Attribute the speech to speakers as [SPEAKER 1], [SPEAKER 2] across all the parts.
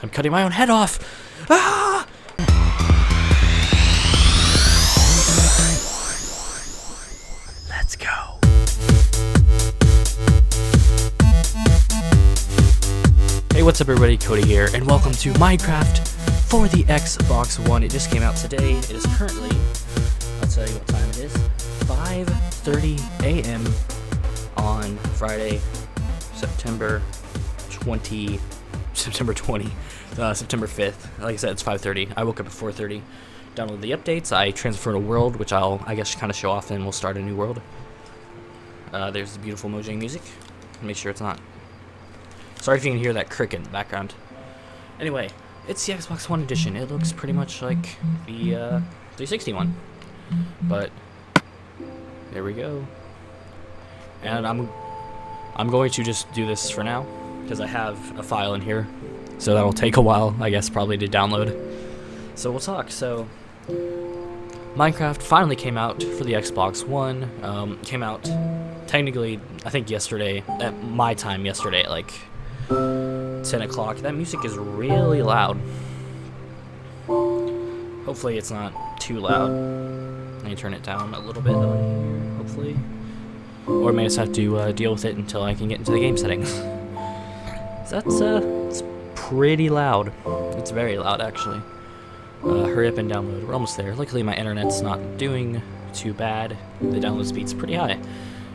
[SPEAKER 1] I'm cutting my own head off. Ah! Let's go. Hey, what's up, everybody? Cody here, and welcome to Minecraft for the Xbox One. It just came out today. It is currently, I'll tell you what time it is, 5:30 a.m. on Friday, September 20, September 20, uh, September 5th. Like I said, it's 5:30. I woke up at 4:30. Download the updates. I transferred a world, which I'll, I guess, kind of show off, and we'll start a new world. Uh, there's the beautiful Mojang music. Make sure it's not. Sorry if you can hear that cricket in the background. Anyway, it's the Xbox One edition. It looks pretty much like the uh, 360 one, but there we go. And I'm I'm going to just do this for now because I have a file in here, so that'll take a while, I guess, probably to download. So we'll talk. So Minecraft finally came out for the Xbox One. Um, came out technically, I think yesterday at my time yesterday like 10 o'clock. That music is really loud. Hopefully it's not too loud. Let me turn it down a little bit hopefully. Or I may just have to uh, deal with it until I can get into the game settings. That's, uh, it's pretty loud. It's very loud, actually. Uh, hurry up and download. We're almost there. Luckily, my internet's not doing too bad. The download speed's pretty high,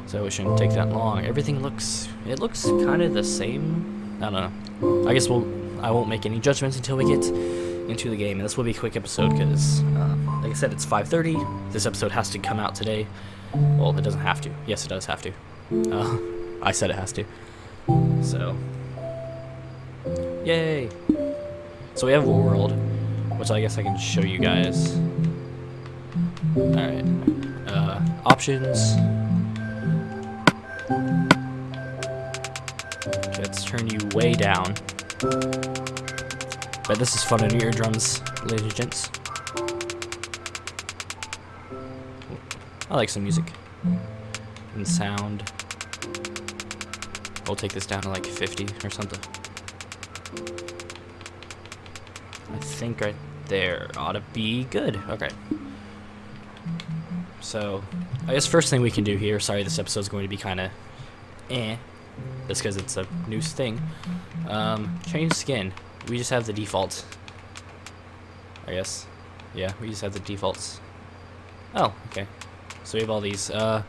[SPEAKER 1] so it shouldn't take that long. Everything looks, it looks kind of the same. I don't know. I guess we'll, I won't make any judgments until we get into the game. And this will be a quick episode because, uh, like I said, it's 5:30. This episode has to come out today. Well, it doesn't have to. Yes, it does have to. Uh, I said it has to. So, yay! So we have a world, which I guess I can show you guys. All right. Uh, options. Okay, let's turn you way down. But this is fun in eardrums, ladies and gents. I like some music. And sound. We'll take this down to like 50 or something. I think right there ought to be good. Okay. So, I guess first thing we can do here, sorry this episode is going to be kind of eh, just because it's a new thing. Um, change skin. We just have the default. I guess. Yeah, we just have the defaults. Oh, okay. So we have all these. Uh,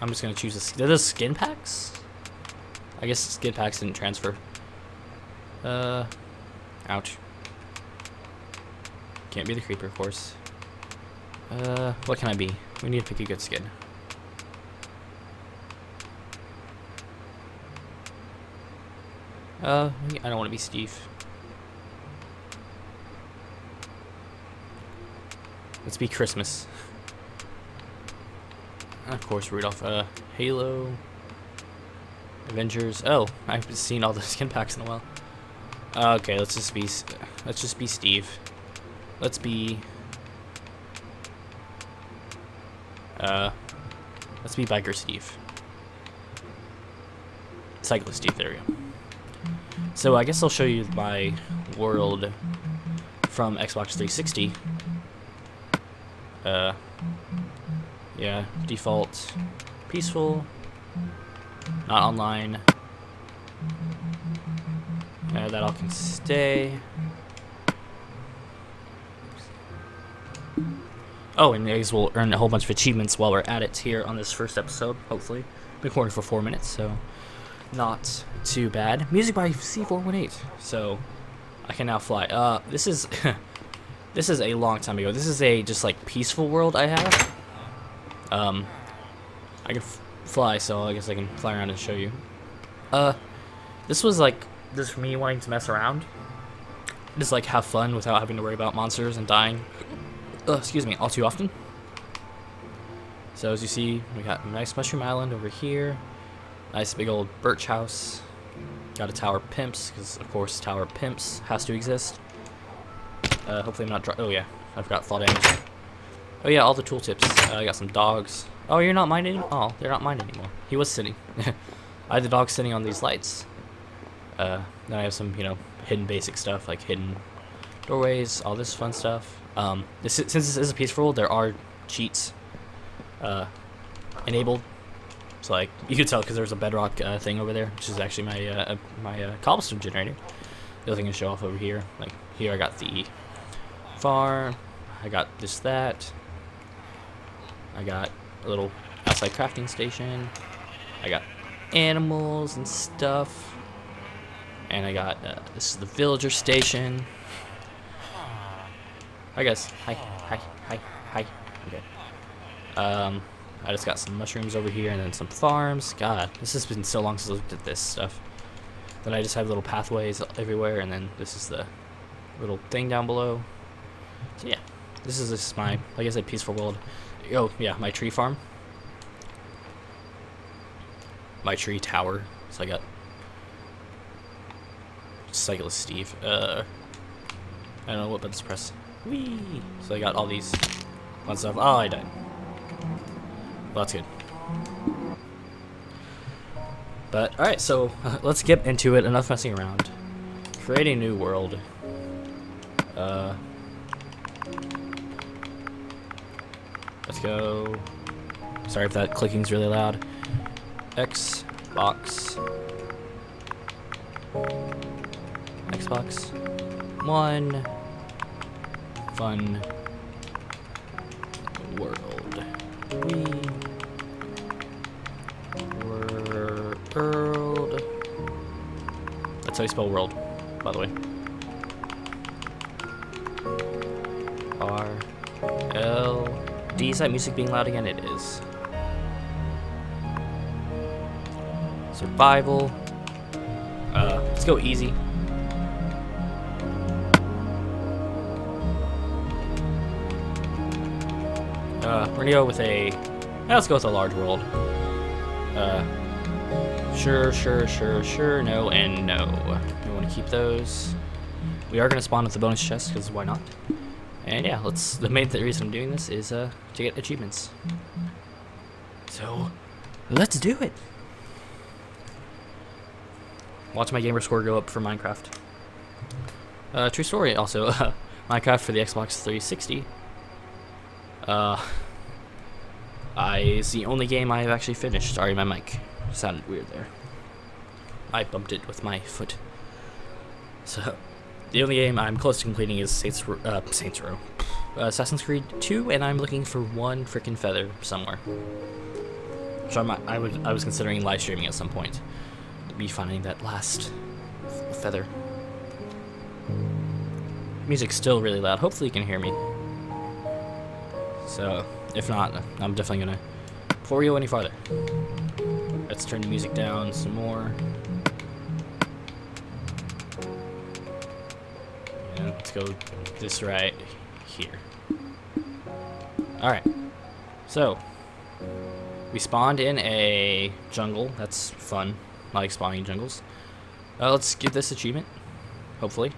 [SPEAKER 1] I'm just gonna choose this. Are those skin packs? I guess skin packs didn't transfer. Uh, ouch. Can't be the creeper, of course. Uh, what can I be? We need to pick a good skin. Uh, I don't want to be Steve. Let's be Christmas. Of course, Rudolph. Uh, Halo. Avengers. Oh, I haven't seen all the skin packs in a while. Uh, okay, let's just be. Let's just be Steve. Let's be. Uh, let's be Biker Steve. Cyclist Steve. There we go. So I guess I'll show you my world from Xbox 360. Uh, yeah, default, peaceful, not online. Uh, that all can stay. Oh, and I guess we'll earn a whole bunch of achievements while we're at it here on this first episode, hopefully. Been recording for four minutes, so not too bad. Music by C418. So I can now fly. Uh, this is this is a long time ago. This is a just like peaceful world I have. Um, I can fly, so I guess I can fly around and show you. Uh, this was like just me wanting to mess around, just like have fun without having to worry about monsters and dying. Uh, excuse me, all too often. So as you see, we got a nice mushroom island over here. Nice big old birch house. Got a tower pimps, because of course tower pimps has to exist. Uh, hopefully I'm not dry. Oh yeah, I forgot fall damage. Oh yeah, all the tooltips. Uh, I got some dogs. Oh, you're not mine anymore? Oh, they're not mine anymore. He was sitting. I had the dog sitting on these lights. Uh, then I have some, you know, hidden basic stuff like hidden doorways, all this fun stuff. Um, this is, since this is a peaceful world, there are cheats uh, enabled. So like you could tell because there's a bedrock uh, thing over there, which is actually my uh, my uh, cobblestone generator. The other thing to show off over here, like here I got the farm, I got this that, I got a little outside crafting station, I got animals and stuff, and I got uh, this is the villager station. Hi guys, hi, hi, hi, hi. Okay. Um, I just got some mushrooms over here and then some farms. God, this has been so long since I looked at this stuff. Then I just have little pathways everywhere, and then this is the little thing down below. So yeah, this is just my, like I said, peaceful world. Oh yeah, my tree farm. My tree tower. So I got Cyclist Steve. Uh, I don't know what buttons to press. Whee! So I got all these fun stuff. Oh, I died. Well, that's good. But, alright, so let's get into it. Enough messing around. Create a new world. Uh, let's go. Sorry if that clicking's really loud. Xbox. Xbox. One. Fun. World. Wee. World. That's how you spell world, by the way. R L D. Is that music being loud again? It is. Survival. Uh, let's go easy. Uh, we're gonna go with a. Let's go with a large world. Uh, sure, sure, sure, sure, no, and no. We want to keep those. We are gonna spawn with the bonus chest because why not? And yeah, let's. The main th reason I'm doing this is uh to get achievements. So, let's do it. Watch my gamer score go up for Minecraft. Uh, true story. Also, Minecraft for the Xbox 360 uh, I is the only game I have actually finished. Sorry, my mic sounded weird there. I bumped it with my foot. So, the only game I'm close to completing is Saints, uh, Saints Row. Uh, Assassin's Creed 2, and I'm looking for one freaking feather somewhere. So I'm, I, would, I was considering live streaming at some point. To be finding that last feather. Music's still really loud. Hopefully you can hear me. So, if not, I'm definitely gonna, before we go any farther, let's turn the music down some more. And let's go this right here. Alright, so, we spawned in a jungle, that's fun, I like spawning in jungles. Uh, let's give this achievement, hopefully.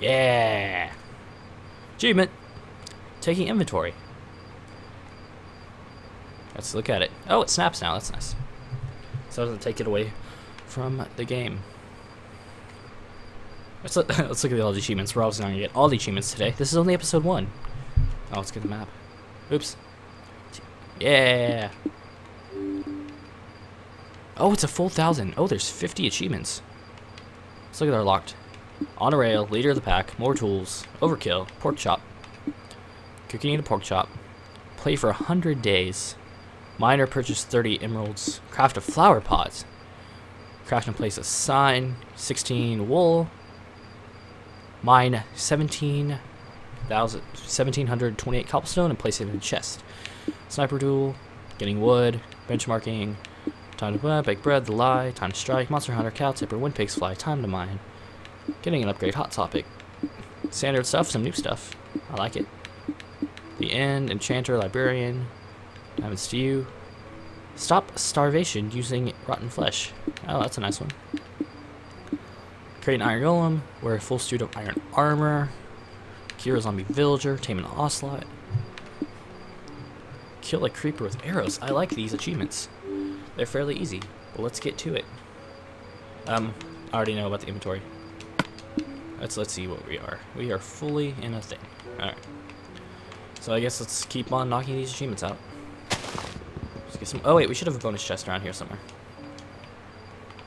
[SPEAKER 1] Yeah! Achievement! Taking inventory. Let's look at it. Oh, it snaps now. That's nice. So it doesn't take it away from the game. Let's look, let's look at all the achievements. We're obviously not going to get all the achievements today. This is only episode one. Oh, let's get the map. Oops. Yeah. Oh, it's a full thousand. Oh, there's 50 achievements. Let's look at our locked. On a rail, leader of the pack, more tools, overkill, pork chop, Cooking in a pork chop. Play for 100 days. Miner purchase 30 emeralds. Craft a flower pot. Craft and place a sign. 16 wool. Mine 17, 1728 cobblestone and place it in a chest. Sniper duel. Getting wood. Benchmarking. Time to bake bread, the lie, time to strike, monster hunter, cow tipper, when pigs fly, time to mine. Getting an upgrade, hot topic. Standard stuff, some new stuff. I like it. The End, Enchanter, Librarian, Diamond Stew. Stop starvation using rotten flesh. Oh, that's a nice one. Create an Iron Golem. Wear a full suit of iron armor. Cure a zombie villager. Tame an ocelot. Kill a creeper with arrows. I like these achievements. They're fairly easy, but let's get to it. Um, I already know about the inventory. Let's let's see what we are. We are fully in a thing. Alright. So I guess let's keep on knocking these achievements out. Let's get some oh wait, we should have a bonus chest around here somewhere.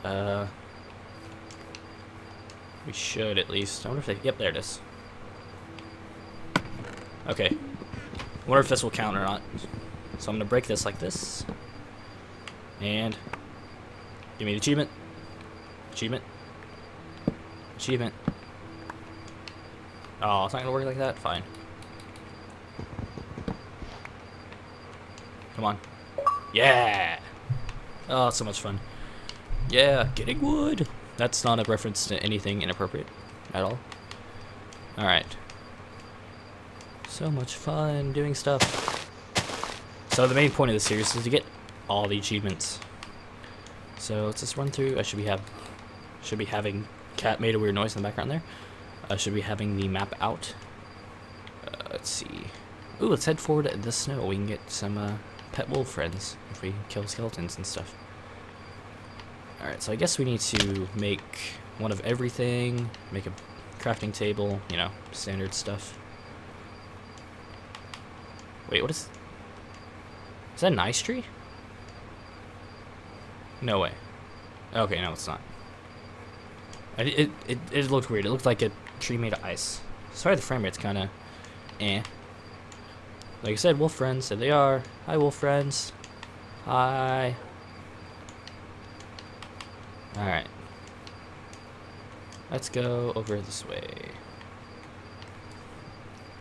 [SPEAKER 1] Uh we should at least. I wonder if they yep, there it is. Okay. I wonder if this will count or not. So I'm gonna break this like this. And give me the achievement. Achievement. Achievement. Oh, it's not gonna work like that? Fine. Come on. Yeah! Oh, so much fun. Yeah, getting wood! That's not a reference to anything inappropriate at all. Alright. So much fun doing stuff. So the main point of the series is to get all the achievements. So let's just run through. I should be have should be having cat made a weird noise in the background there. I should be having the map out. Uh, let's see. Ooh, let's head forward to the snow. We can get some uh, pet wolf friends if we kill skeletons and stuff. Alright, so I guess we need to make one of everything, make a crafting table, you know, standard stuff. Wait, what is... Is that an ice tree? No way. Okay, no, it's not. It, it, it, it looked weird. It looked like a tree made of ice. Sorry, the frame rate's kind of eh. Like I said, wolf friends. There they are. Hi, wolf friends. Hi. Alright. Let's go over this way.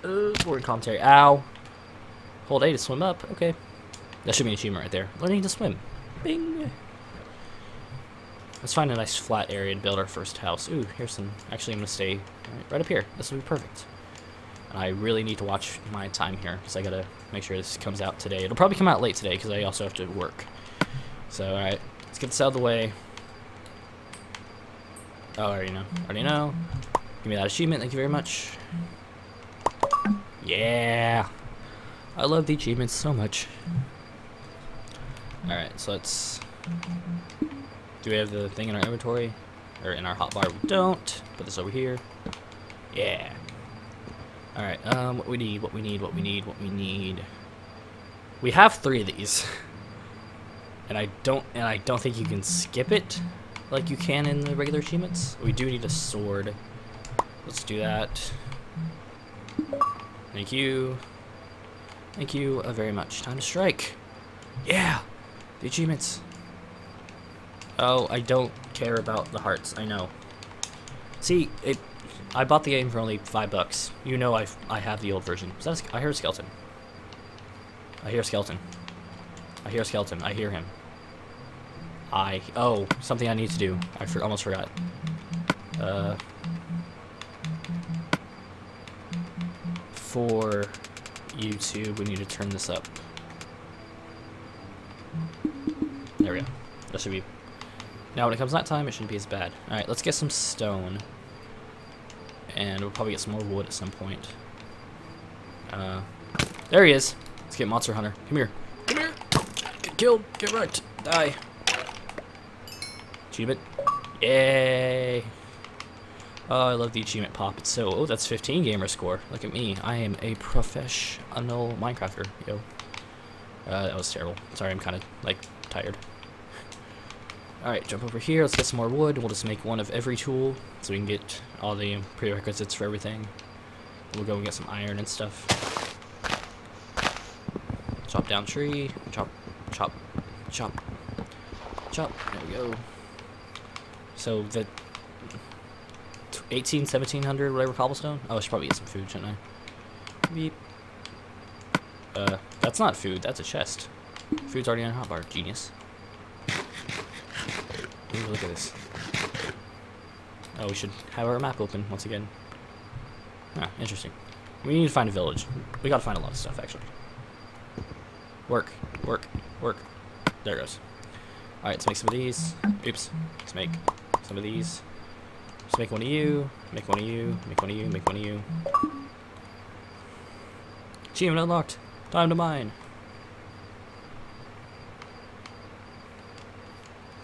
[SPEAKER 1] Uh, board commentary. Ow. Hold A to swim up. Okay. That should be an achievement right there. Learning to swim. Bing. Let's find a nice flat area to build our first house. Ooh, here's some. Actually, I'm going to stay right, right up here. This will be perfect. I really need to watch my time here because I got to make sure this comes out today. It'll probably come out late today because I also have to work. So, alright. Let's get this out of the way. Oh, I already know. I Already know. Give me that achievement. Thank you very much. Yeah. I love the achievements so much. Alright, so let's... Do we have the thing in our inventory? Or in our hotbar? We don't. Put this over here. Yeah. Alright, um, what we need, what we need, what we need, what we need. We have three of these. And I don't, and I don't think you can skip it like you can in the regular achievements. We do need a sword. Let's do that. Thank you. Thank you very much. Time to strike. Yeah! The achievements. Oh, I don't care about the hearts. I know. See, it. I bought the game for only five bucks. You know I I have the old version. Is that a, I hear a skeleton. I hear a skeleton. I hear a skeleton. I hear him. I oh something I need to do. I for, almost forgot. Uh, for YouTube, we need to turn this up. There we go. That should be. Now, when it comes night time, it shouldn't be as bad. All right, let's get some stone, and we'll probably get some more wood at some point. Uh, there he is. Let's get Monster Hunter. Come here. Come here. Get killed. Get wrecked. Die. Achievement. Yay. Oh, I love the achievement pop. It's so... Oh, that's 15 gamer score. Look at me. I am a professional Minecrafter. Yo. Uh, that was terrible. Sorry, I'm kind of, like, tired. Alright, jump over here. Let's get some more wood. We'll just make one of every tool so we can get all the prerequisites for everything. We'll go and get some iron and stuff. Chop down tree. Chop, chop, chop, chop. There we go. So the 18, 1700, whatever cobblestone. Oh, I should probably get some food, shouldn't I? Beep. Uh, that's not food. That's a chest. Food's already on hotbar. Genius. Ooh, look at this. Oh, we should have our map open once again. Ah, interesting. We need to find a village. We gotta find a lot of stuff, actually. Work, work, work. There it goes. Alright, let's make some of these. Oops. Let's make some of these. Just make one of you, make one of you, make one of you, make one of you. Achievement unlocked. Time to mine.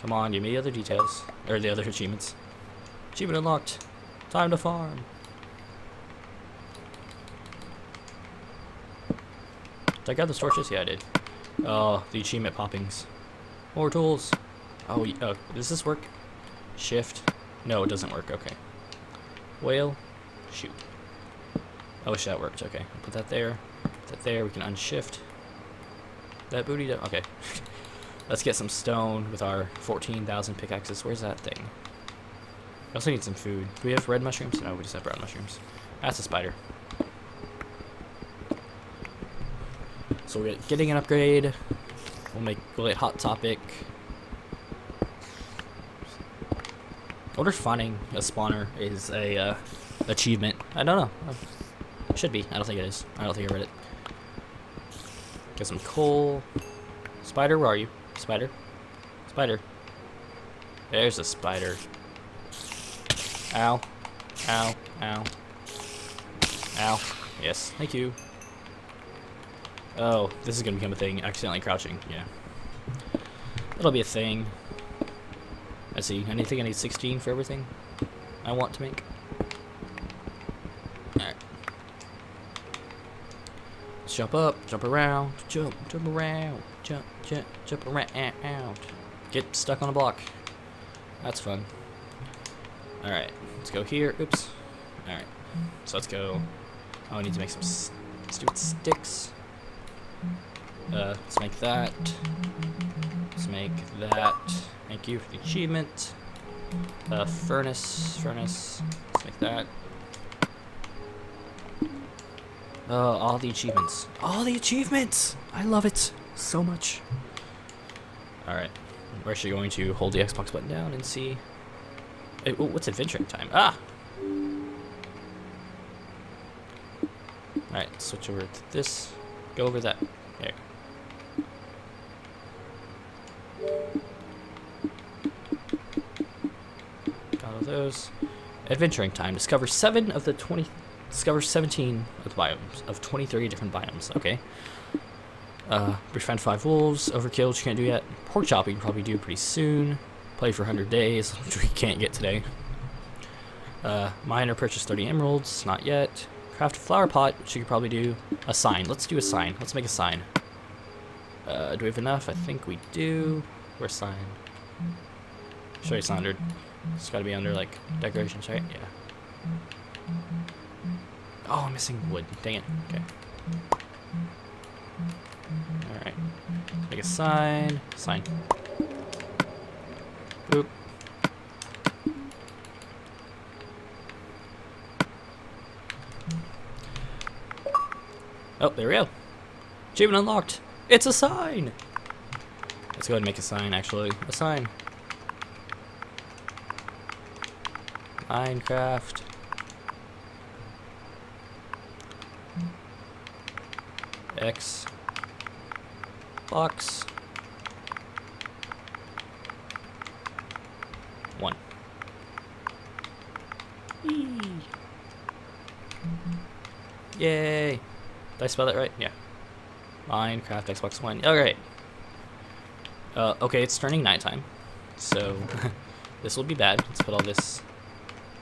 [SPEAKER 1] Come on, give me the other details. Or the other achievements. Achievement unlocked. Time to farm. Did I grab the torches? Yeah, I did. Oh, the achievement poppings. More tools. Oh, oh, does this work? Shift. No, it doesn't work. Okay. Whale. Shoot. I wish that worked. Okay, put that there. Put that there. We can unshift. That booty. Okay. Let's get some stone with our 14,000 pickaxes. Where's that thing? We also need some food. Do we have red mushrooms? No, we just have brown mushrooms. That's a spider. So we're getting an upgrade. We'll make we'll get hot topic. If finding a spawner is a uh, achievement. I don't know. It should be. I don't think it is. I don't think I read it. Get some coal. Spider, where are you? Spider? Spider. There's a spider. Ow. Ow. Ow. Ow. Yes. Thank you. Oh, this is gonna become a thing. Accidentally crouching. Yeah. It'll be a thing. I see. I think I need 16 for everything I want to make. Alright. Jump up, jump around, jump, jump around, jump, jump, jump around. Get stuck on a block. That's fun. Alright, let's go here. Oops. Alright. So let's go. Oh, I need to make some stupid sticks. Uh, let's make that. Let's make that. Thank you for the achievement. Uh, furnace, furnace. Let's make that. Oh, all the achievements. All the achievements! I love it so much. Alright. We're actually going to hold the Xbox button down and see. Hey, oh, what's adventuring time? Ah! Alright, switch over to this. Go over that. There. Got all those. Adventuring time. Discover seven of the twenty. Discover 17 of the biomes of 23 different biomes. Okay. Uh, five wolves. Overkill, which you can't do yet. Pork chop, you can probably do pretty soon. Play for 100 days, which we can't get today. Uh, mine or purchase 30 emeralds, not yet. Craft a flower pot, which you could probably do. A sign. Let's do a sign. Let's make a sign. Uh, do we have enough? I think we do. Where's sign? Show you standard. It's gotta be under like decorations, right? Yeah. Oh, I'm missing wood. Dang it. Okay. A sign. Sign. Boop. Oh, there we go. Achievement unlocked. It's a sign. Let's go ahead and make a sign, actually. A sign. Minecraft. X box one. Eee. Yay! Did I spell that right? Yeah. Minecraft Xbox One. Alright. Uh, okay, it's turning nighttime. So, this will be bad. Let's put all this...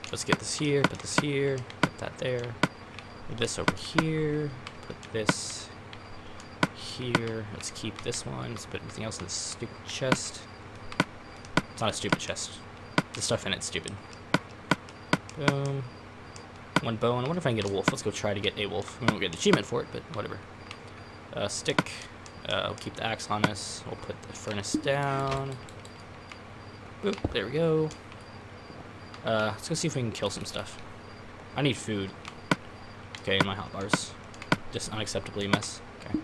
[SPEAKER 1] Let's get this here, put this here, put that there. Put this over here. Put this here. Let's keep this one. Let's put everything else in this stupid chest. It's not a stupid chest. The stuff in it's stupid. Boom. One bone. I wonder if I can get a wolf. Let's go try to get a wolf. We won't get the achievement for it, but whatever. Uh, stick. Uh, we'll keep the axe on us. We'll put the furnace down. Boop. There we go. Uh, let's go see if we can kill some stuff. I need food. Okay, my hotbars. Just unacceptably mess. Okay.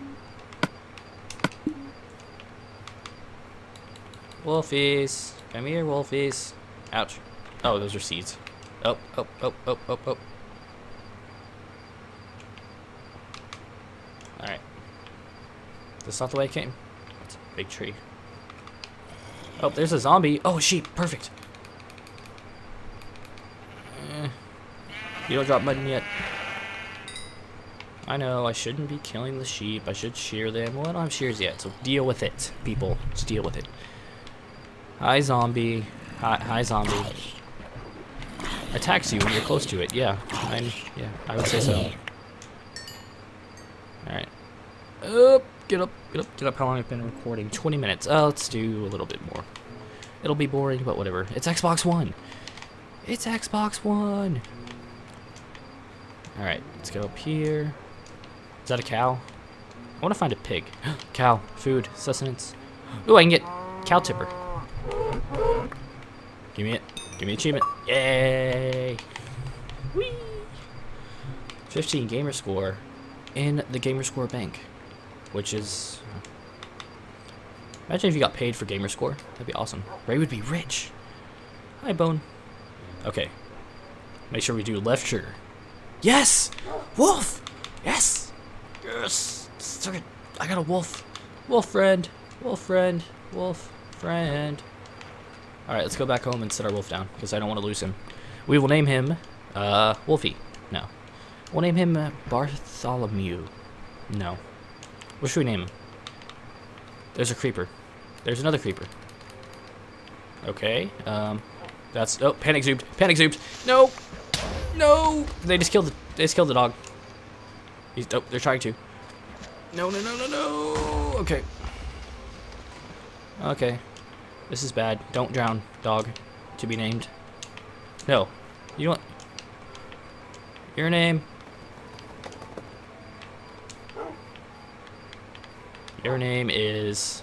[SPEAKER 1] Wolfies. Come here, wolfies. Ouch. Oh, those are seeds. Oh, oh, oh, oh, oh, oh. Alright. That's not the way it came. That's a big tree. Oh, there's a zombie. Oh, sheep. Perfect. Eh. You don't drop mutton yet. I know, I shouldn't be killing the sheep. I should shear them. Well, I don't have shears yet, so deal with it, people. Just deal with it. Hi, zombie. Hi, hi, zombie. Attacks you when you're close to it. Yeah, I'm. Yeah, I would say so. All right. Up, get up, get up, get up. How long have I been recording? 20 minutes. Uh, let's do a little bit more. It'll be boring, but whatever. It's Xbox One. It's Xbox One. All right, let's go up here. Is that a cow? I want to find a pig. cow, food, sustenance. Ooh, I can get cow tipper. Give me it. Give me achievement. Yay! Whee! 15 gamer score in the gamer score bank, which is. Imagine if you got paid for gamer score. That'd be awesome. Ray would be rich. Hi, Bone. Okay. Make sure we do left trigger. Yes! Wolf! Yes! Yes! I got a wolf. Wolf friend. Wolf friend. Wolf friend. Alright, let's go back home and set our wolf down, because I don't want to lose him. We will name him, uh, Wolfie. No. We'll name him uh, Bartholomew. No. What should we name him? There's a creeper. There's another creeper. Okay, um, that's, oh, panic zoomed, panic zoomed. No! No! They just killed the, they just killed the dog. He's, oh, they're trying to. No, no, no, no, no! Okay. Okay. This is bad. Don't drown, dog. To be named. No. You want... Your name. Your name is...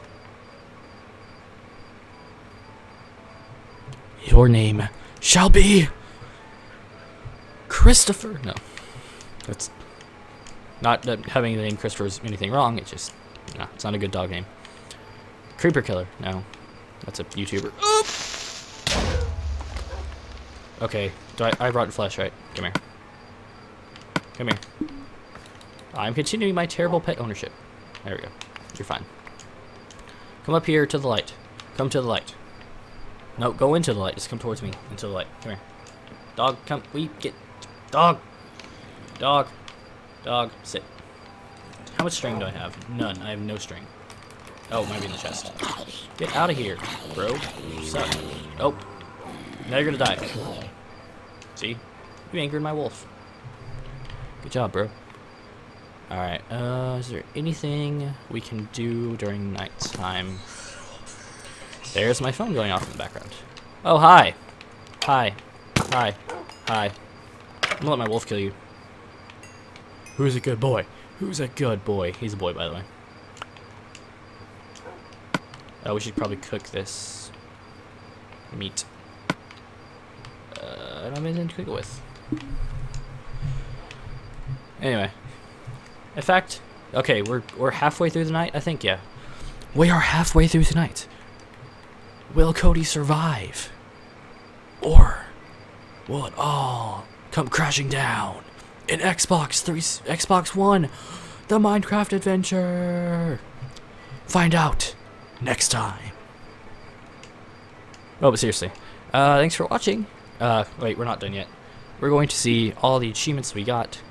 [SPEAKER 1] Your name shall be... Christopher. No. That's... Not that having the name Christopher is anything wrong, it's just... No, it's not a good dog name. Creeper Killer. No. That's a YouTuber. Oop! Okay. Do I, I brought flesh, right? Come here. Come here. I'm continuing my terrible pet ownership. There we go. You're fine. Come up here to the light. Come to the light. No, go into the light. Just come towards me. Into the light. Come here. Dog, come. We get. Dog. Dog. Dog. Sit. How much string do I have? None. I have no string. Oh, might be in the chest. Get out of here, bro. Suck. Oh. Now you're gonna die. See? You angered my wolf. Good job, bro. Alright, uh, is there anything we can do during nighttime? There's my phone going off in the background. Oh, hi. Hi. Hi. Hi. I'm gonna let my wolf kill you. Who's a good boy? Who's a good boy? He's a boy, by the way. Oh, we should probably cook this meat. Uh, I don't have anything to cook it with. Anyway. In fact, okay, we're, we're halfway through the night, I think, yeah. We are halfway through the night. Will Cody survive? Or will it all come crashing down in Xbox 3, Xbox One, the Minecraft adventure? Find out next time. Oh, but seriously, uh, thanks for watching. Uh, wait, we're not done yet. We're going to see all the achievements we got.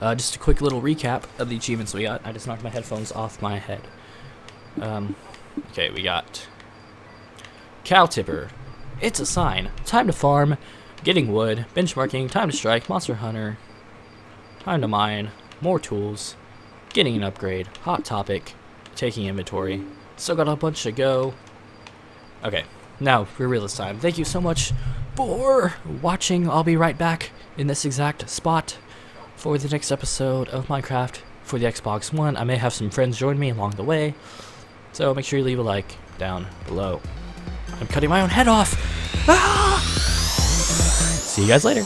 [SPEAKER 1] Uh, just a quick little recap of the achievements we got. I just knocked my headphones off my head. Um, okay, we got Cow Tipper. It's a sign. Time to farm. Getting wood. Benchmarking. Time to strike. Monster Hunter. Time to mine. More tools. Getting an upgrade. Hot topic taking inventory. Still got a bunch to go. Okay, now for real this time. Thank you so much for watching. I'll be right back in this exact spot for the next episode of Minecraft for the Xbox One. I may have some friends join me along the way, so make sure you leave a like down below. I'm cutting my own head off! Ah! See you guys later.